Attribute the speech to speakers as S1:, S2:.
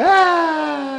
S1: Ah!